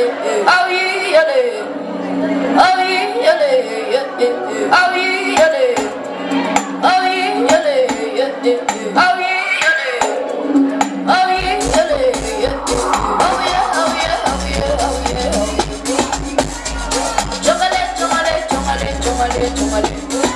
yeah, yeah, yeah. oh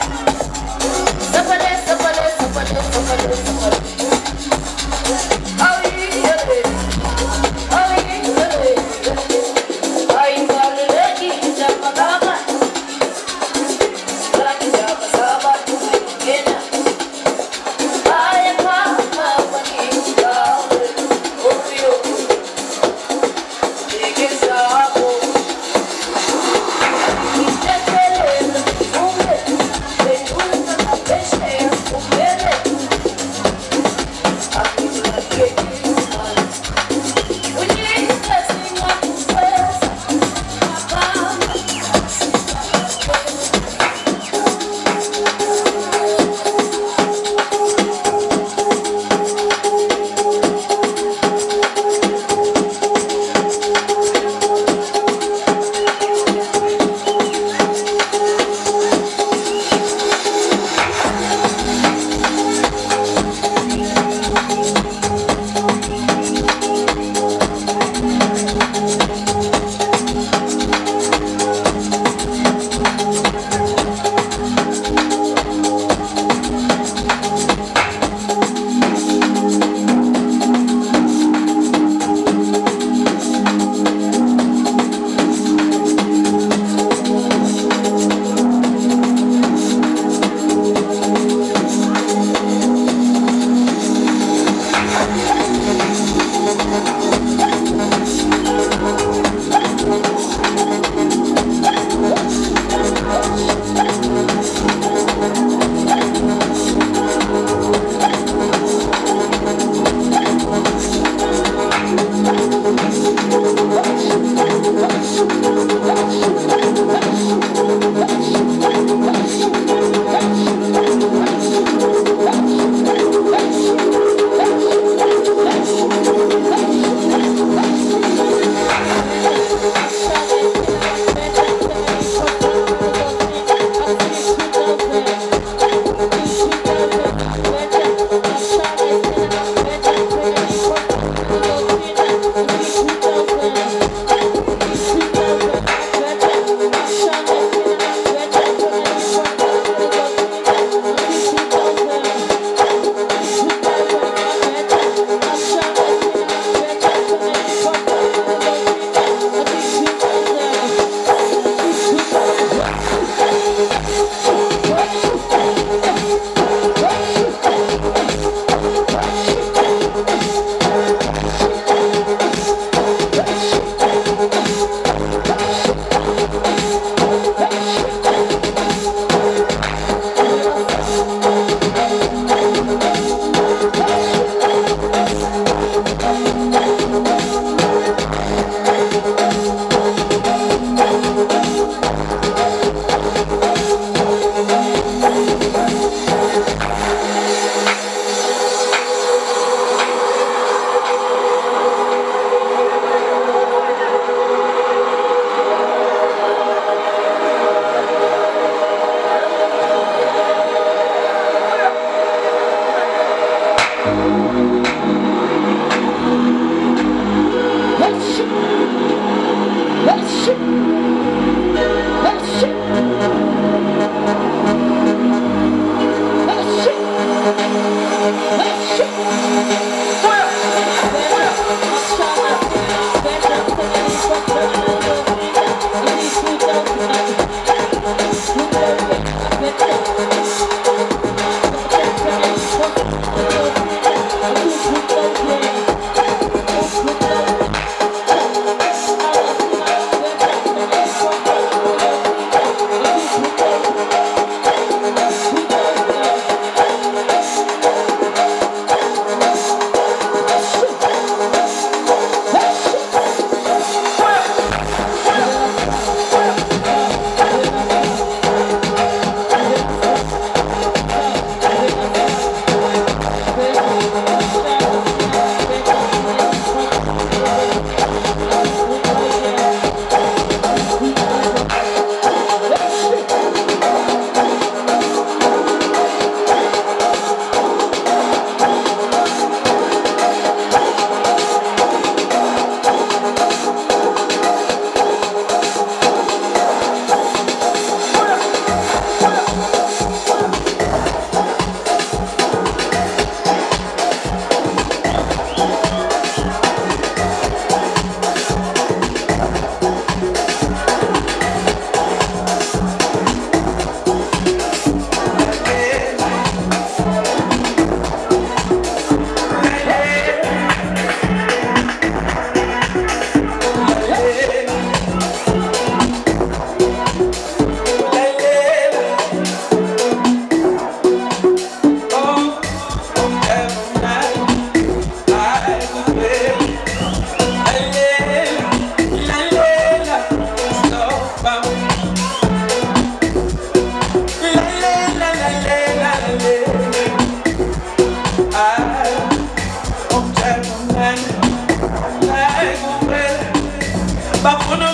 back on